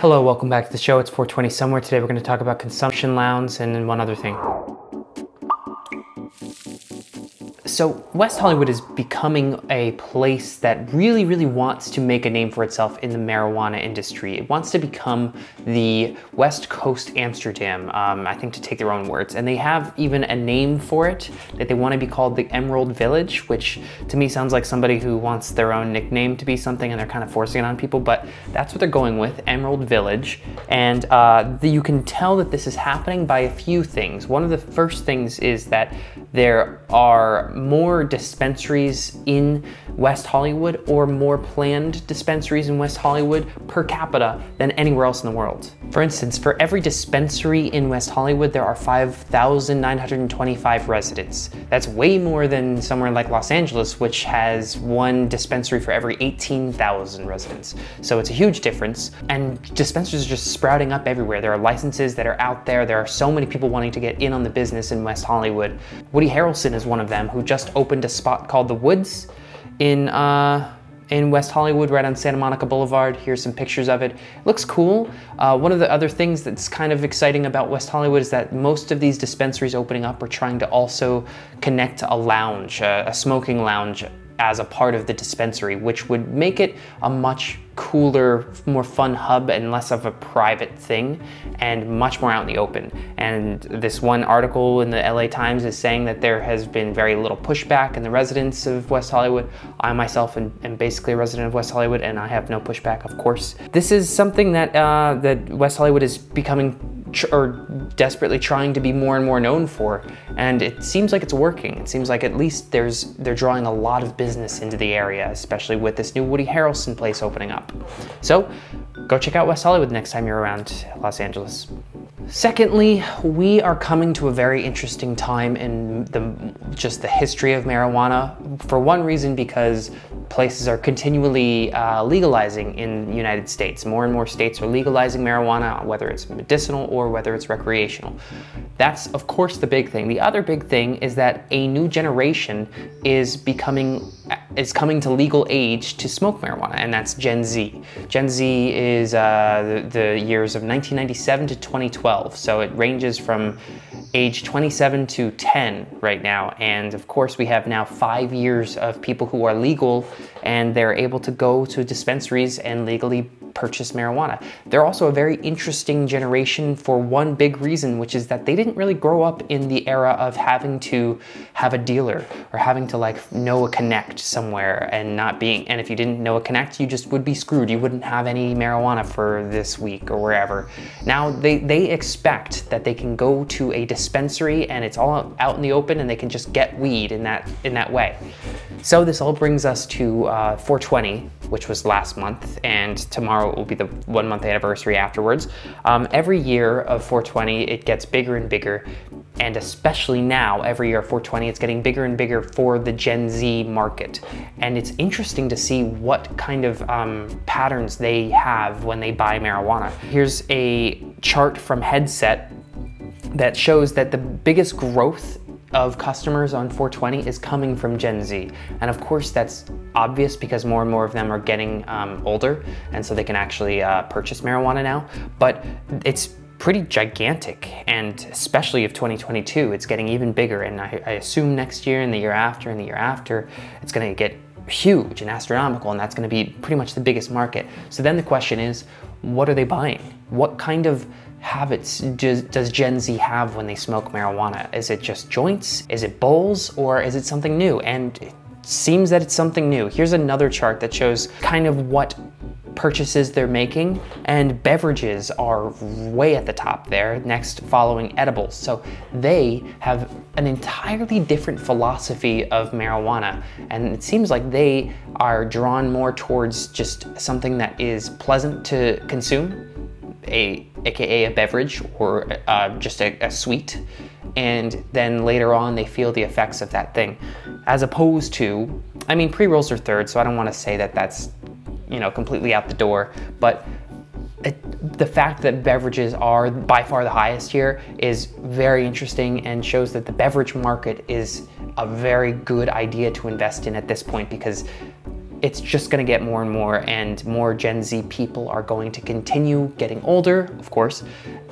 Hello, welcome back to the show. It's 420 Somewhere. Today we're going to talk about consumption lounge and one other thing. So West Hollywood is becoming a place that really, really wants to make a name for itself in the marijuana industry. It wants to become the West Coast Amsterdam, um, I think to take their own words. And they have even a name for it that they want to be called the Emerald Village, which to me sounds like somebody who wants their own nickname to be something and they're kind of forcing it on people, but that's what they're going with, Emerald Village. And uh, the, you can tell that this is happening by a few things. One of the first things is that there are more dispensaries in West Hollywood or more planned dispensaries in West Hollywood per capita than anywhere else in the world. For instance, for every dispensary in West Hollywood, there are 5,925 residents. That's way more than somewhere like Los Angeles, which has one dispensary for every 18,000 residents. So it's a huge difference. And dispensaries are just sprouting up everywhere. There are licenses that are out there. There are so many people wanting to get in on the business in West Hollywood. Woody Harrelson is one of them who just opened a spot called The Woods in uh, in West Hollywood, right on Santa Monica Boulevard. Here's some pictures of it. it looks cool. Uh, one of the other things that's kind of exciting about West Hollywood is that most of these dispensaries opening up are trying to also connect a lounge, a, a smoking lounge as a part of the dispensary, which would make it a much cooler, more fun hub and less of a private thing and much more out in the open. And this one article in the LA Times is saying that there has been very little pushback in the residents of West Hollywood. I myself am, am basically a resident of West Hollywood and I have no pushback, of course. This is something that, uh, that West Hollywood is becoming or desperately trying to be more and more known for. And it seems like it's working. It seems like at least there's they're drawing a lot of business into the area, especially with this new Woody Harrelson place opening up. So go check out West Hollywood next time you're around Los Angeles. Secondly, we are coming to a very interesting time in the just the history of marijuana. For one reason, because places are continually uh, legalizing in the United States. More and more states are legalizing marijuana, whether it's medicinal or whether it's recreational. That's of course the big thing. The other big thing is that a new generation is becoming is coming to legal age to smoke marijuana, and that's Gen Z. Gen Z is uh, the, the years of 1997 to 2012, so it ranges from age 27 to 10 right now. And of course, we have now five years of people who are legal and they're able to go to dispensaries and legally purchase marijuana. They're also a very interesting generation for one big reason, which is that they didn't really grow up in the era of having to have a dealer or having to like know a connect somewhere and not being, and if you didn't know a connect, you just would be screwed. You wouldn't have any marijuana for this week or wherever. Now they, they expect that they can go to a dispensary and it's all out in the open and they can just get weed in that, in that way. So this all brings us to uh, 420, which was last month, and tomorrow will be the one month anniversary afterwards. Um, every year of 420, it gets bigger and bigger, and especially now, every year of 420, it's getting bigger and bigger for the Gen Z market. And it's interesting to see what kind of um, patterns they have when they buy marijuana. Here's a chart from Headset that shows that the biggest growth of customers on 420 is coming from Gen Z. And of course that's obvious because more and more of them are getting um, older and so they can actually uh, purchase marijuana now. But it's pretty gigantic and especially of 2022 it's getting even bigger and I, I assume next year and the year after and the year after it's going to get huge and astronomical and that's going to be pretty much the biggest market. So then the question is what are they buying? What kind of habits does Gen Z have when they smoke marijuana? Is it just joints? Is it bowls? Or is it something new? And it seems that it's something new. Here's another chart that shows kind of what purchases they're making and beverages are way at the top there next following edibles so they have an entirely different philosophy of marijuana and it seems like they are drawn more towards just something that is pleasant to consume a aka a beverage or uh, just a, a sweet. And then later on they feel the effects of that thing. As opposed to i mean pre-rolls are third so i don't want to say that that's you know completely out the door. But it, the fact that beverages are by far the highest here is very interesting and shows that the beverage market is a very good idea to invest in at this point because it's just gonna get more and more and more Gen Z people are going to continue getting older, of course,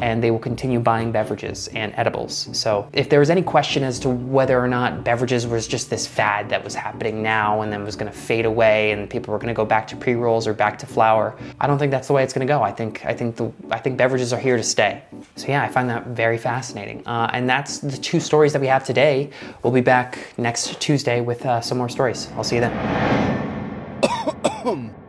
and they will continue buying beverages and edibles. So if there was any question as to whether or not beverages was just this fad that was happening now and then was gonna fade away and people were gonna go back to pre-rolls or back to flower, I don't think that's the way it's gonna go. I think I think the I think beverages are here to stay. So yeah, I find that very fascinating. Uh, and that's the two stories that we have today. We'll be back next Tuesday with uh, some more stories. I'll see you then home.